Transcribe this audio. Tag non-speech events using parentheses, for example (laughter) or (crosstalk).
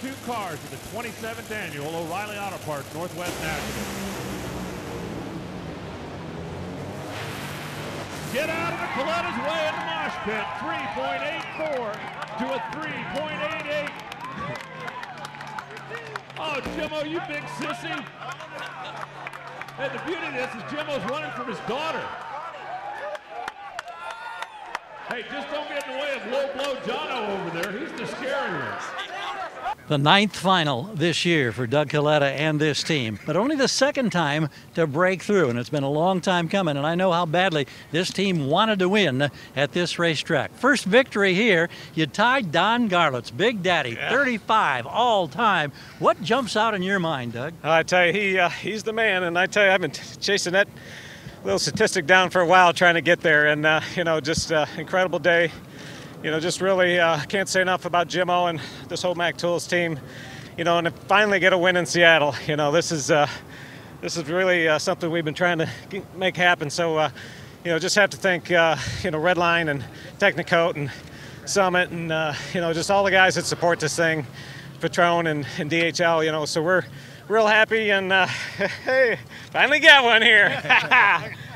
two cars at the 27th annual O'Reilly Auto Parts Northwest National. Get out of the Kalitta's way in the mosh pit. 3.84 to a 3.88. (laughs) Oh, Jimmo, you big sissy. And the beauty of this is Jimmo's running from his daughter. Hey, just don't get in the way of low blow Jono over there. He's the scarier. The ninth final this year for Doug Kalitta and this team, but only the second time to break through, and it's been a long time coming, and I know how badly this team wanted to win at this racetrack. First victory here, you tied Don Garlits, Big Daddy, yeah. 35 all time. What jumps out in your mind, Doug? I tell you, he uh, he's the man, and I tell you, I've been chasing that little statistic down for a while trying to get there, and uh, you know, just uh, incredible day you know, just really uh, can't say enough about Jimmo and this whole Mac Tools team. You know, and finally get a win in Seattle, you know, this is uh, this is really uh, something we've been trying to make happen. So, uh, you know, just have to thank uh, you know Redline and Technicoat and Summit and uh, you know just all the guys that support this thing, Patrón and, and DHL. You know, so we're real happy and (laughs) hey, finally got one here. (laughs)